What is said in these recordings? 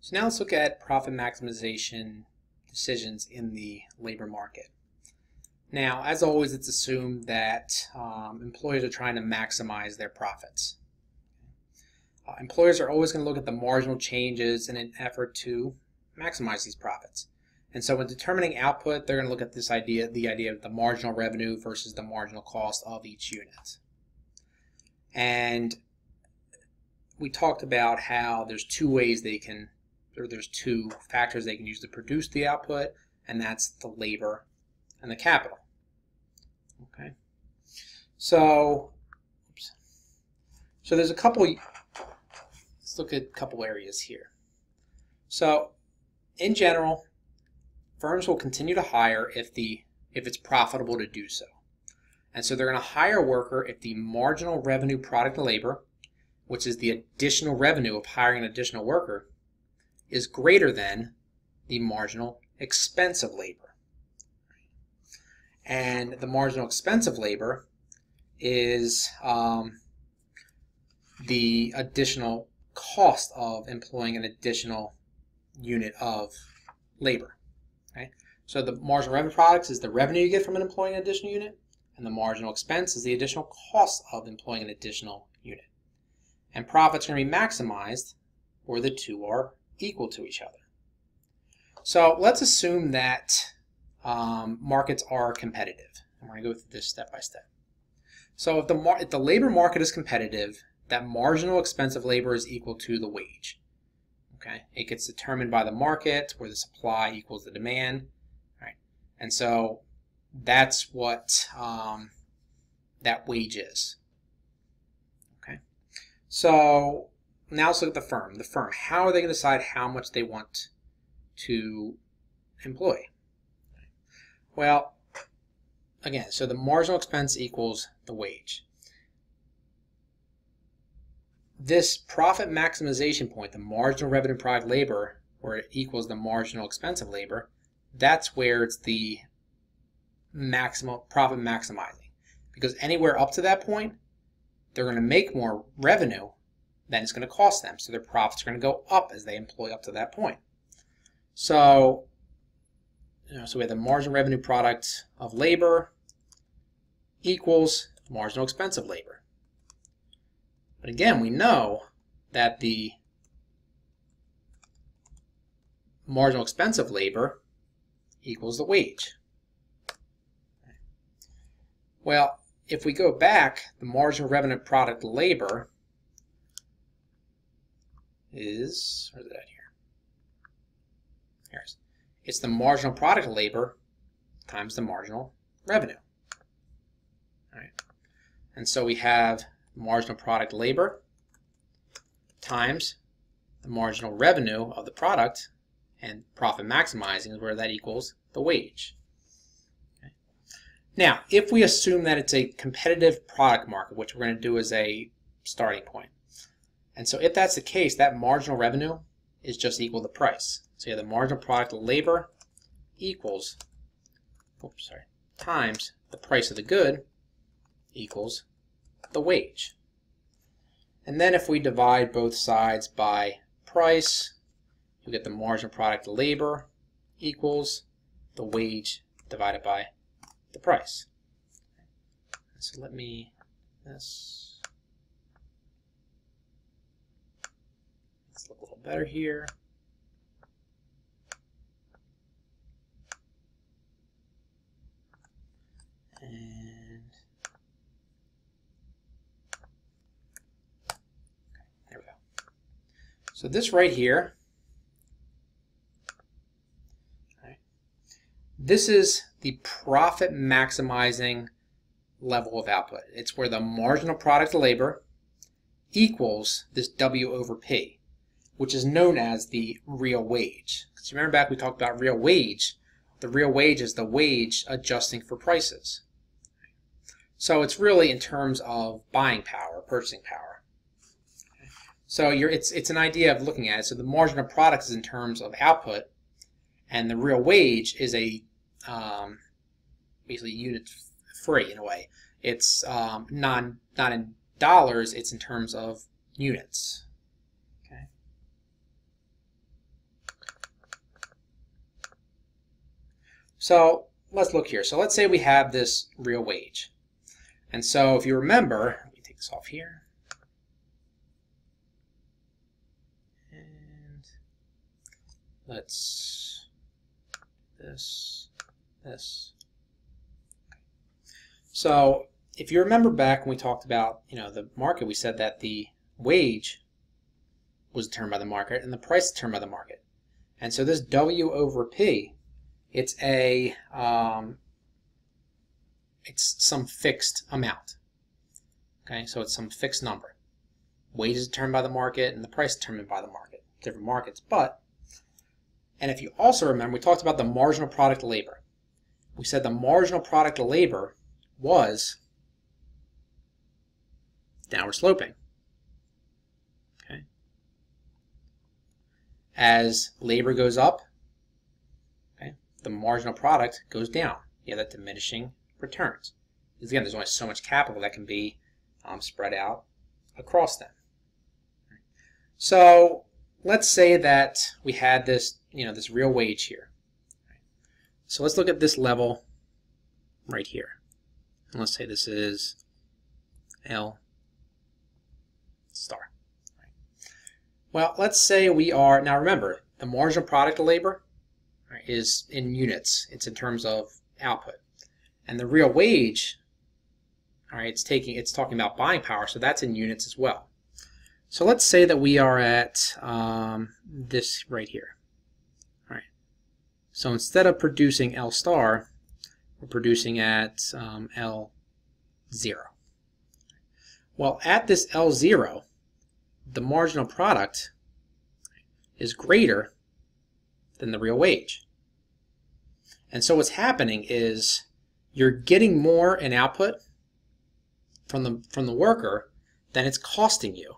So now let's look at profit maximization decisions in the labor market. Now, as always, it's assumed that um, employers are trying to maximize their profits. Uh, employers are always going to look at the marginal changes in an effort to maximize these profits. And so when determining output, they're going to look at this idea, the idea of the marginal revenue versus the marginal cost of each unit. And we talked about how there's two ways they can, there's two factors they can use to produce the output, and that's the labor and the capital. Okay. So, oops. so there's a couple, let's look at a couple areas here. So, in general, firms will continue to hire if the if it's profitable to do so. And so they're going to hire a worker if the marginal revenue product of labor, which is the additional revenue of hiring an additional worker, is greater than the marginal expense of labor. And the marginal expense of labor is um, the additional cost of employing an additional unit of labor. Okay? So the marginal revenue products is the revenue you get from an employing an additional unit, and the marginal expense is the additional cost of employing an additional unit. And profits are going to be maximized where the two are equal to each other. So let's assume that um, markets are competitive. And we're going to go through this step by step. So if the, if the labor market is competitive, that marginal expense of labor is equal to the wage. Okay, it gets determined by the market where the supply equals the demand, right? And so that's what um, that wage is. Okay, so now let's look at the firm. The firm, how are they going to decide how much they want to employ? Well, again, so the marginal expense equals the wage this profit maximization point, the marginal revenue product labor, where it equals the marginal expense of labor, that's where it's the maximal profit maximizing. Because anywhere up to that point, they're going to make more revenue than it's going to cost them. So their profits are going to go up as they employ up to that point. So, you know, so we have the marginal revenue product of labor equals marginal expense of labor. But again, we know that the marginal expense of labor equals the wage. Well, if we go back, the marginal revenue product labor is, where's it at here? Here's, it's the marginal product labor times the marginal revenue. All right. And so we have marginal product labor times the marginal revenue of the product and profit maximizing is where that equals the wage. Okay. Now, if we assume that it's a competitive product market, which we're going to do as a starting point, and so if that's the case, that marginal revenue is just equal to price. So you have the marginal product of labor equals, oops, sorry, times the price of the good equals the wage. And then if we divide both sides by price, you get the marginal product of labor equals the wage divided by the price. So let me this let's look a little better here. So this right here, this is the profit maximizing level of output. It's where the marginal product of labor equals this W over P, which is known as the real wage. Because remember back we talked about real wage. The real wage is the wage adjusting for prices. So it's really in terms of buying power, purchasing power. So it's it's an idea of looking at it. So the margin of products is in terms of output, and the real wage is a um, basically unit free in a way. It's um, non not in dollars. It's in terms of units. Okay. So let's look here. So let's say we have this real wage. And so if you remember, let me take this off here. And let's this, this. So if you remember back when we talked about, you know, the market, we said that the wage was determined by the market and the price determined by the market. And so this W over P, it's a um, it's some fixed amount. Okay, so it's some fixed number. Wage is determined by the market and the price determined by the market. Different markets, but and if you also remember, we talked about the marginal product labor. We said the marginal product of labor was downward sloping. Okay. As labor goes up, the marginal product goes down. You have that diminishing returns. Because again, there's only so much capital that can be um, spread out across them. So let's say that we had this, you know, this real wage here. So let's look at this level right here. And let's say this is L star. Well, let's say we are, now remember, the marginal product of labor right, is in units. It's in terms of output. And the real wage, all right, it's taking, it's talking about buying power, so that's in units as well. So let's say that we are at um, this right here. All right. So instead of producing L star, we're producing at um, L0. Well, at this L0, the marginal product is greater than the real wage. And so what's happening is you're getting more in output from the from the worker than it's costing you.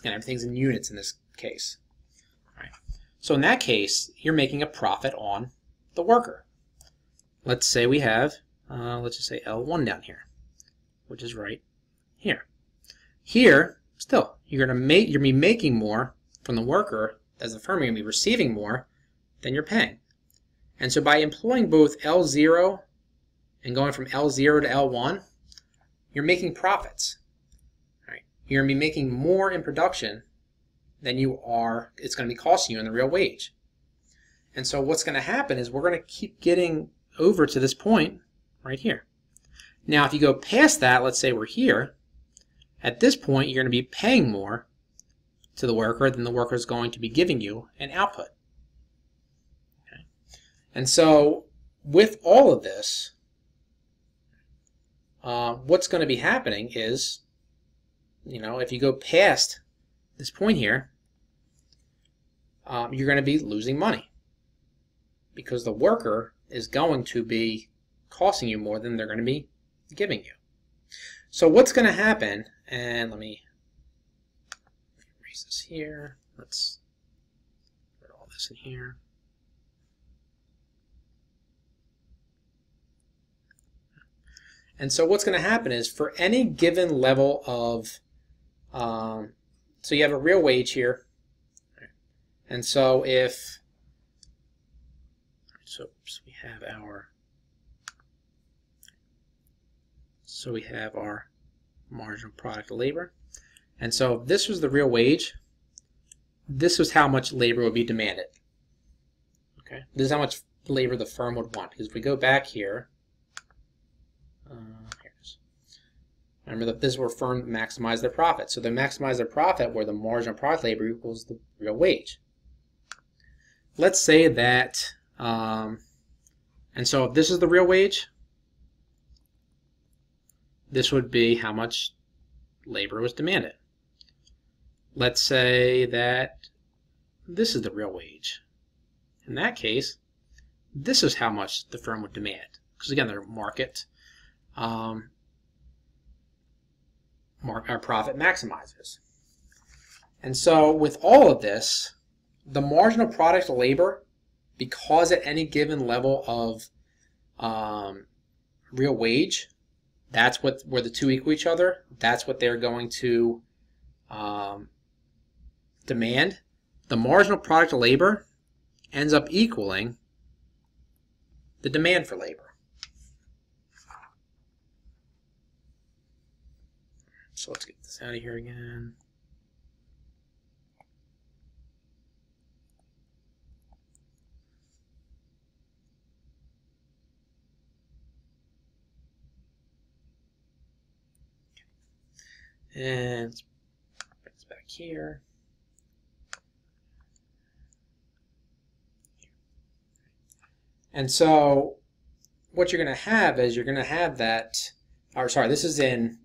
Again, everything's in units in this case. Right. So in that case, you're making a profit on the worker. Let's say we have, uh, let's just say L1 down here, which is right here. Here, still, you're gonna make you're gonna be making more from the worker as the firm. You're gonna be receiving more than you're paying. And so by employing both L0 and going from L0 to L1, you're making profits. Right? You're going to be making more in production than you are, it's going to be costing you in the real wage. And so what's going to happen is we're going to keep getting over to this point right here. Now if you go past that, let's say we're here, at this point you're going to be paying more to the worker than the worker is going to be giving you an output. And so with all of this, uh, what's going to be happening is, you know, if you go past this point here, um, you're going to be losing money because the worker is going to be costing you more than they're going to be giving you. So what's going to happen, and let me erase this here. Let's put all this in here. And so what's going to happen is for any given level of, um, so you have a real wage here. And so if, so, so we have our, so we have our marginal product of labor. And so if this was the real wage, this was how much labor would be demanded. Okay, this is how much labor the firm would want. Because if we go back here, uh, here it is. Remember that this is where firms maximize their profit. So they maximize their profit where the marginal product labor equals the real wage. Let's say that, um, and so if this is the real wage, this would be how much labor was demanded. Let's say that this is the real wage. In that case, this is how much the firm would demand. Because again, they're market um, profit maximizers. And so with all of this, the marginal product of labor, because at any given level of um, real wage, that's what where the two equal each other. That's what they're going to um, demand. The marginal product of labor ends up equaling the demand for labor. So let's get this out of here again. And bring this back here. And so what you're going to have is you're going to have that, or sorry, this is in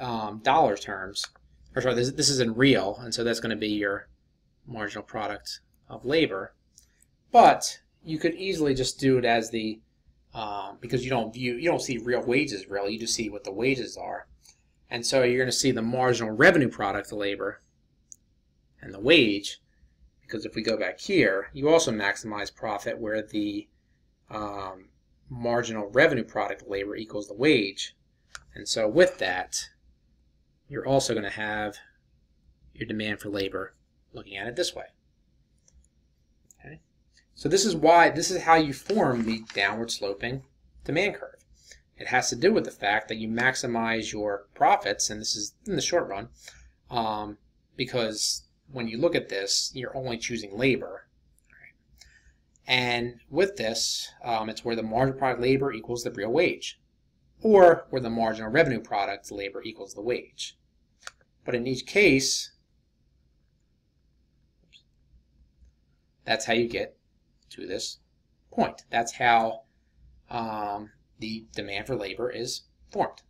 um, dollar terms, or sorry, this, this is in real, and so that's going to be your marginal product of labor. But you could easily just do it as the, um, because you don't view, you don't see real wages really, you just see what the wages are. And so you're going to see the marginal revenue product of labor and the wage, because if we go back here, you also maximize profit where the um, marginal revenue product of labor equals the wage. And so with that, you're also going to have your demand for labor looking at it this way. Okay? So this is why, this is how you form the downward sloping demand curve. It has to do with the fact that you maximize your profits, and this is in the short run, um, because when you look at this, you're only choosing labor. And with this, um, it's where the marginal product labor equals the real wage, or where the marginal revenue product labor equals the wage. But in each case, that's how you get to this point. That's how um, the demand for labor is formed.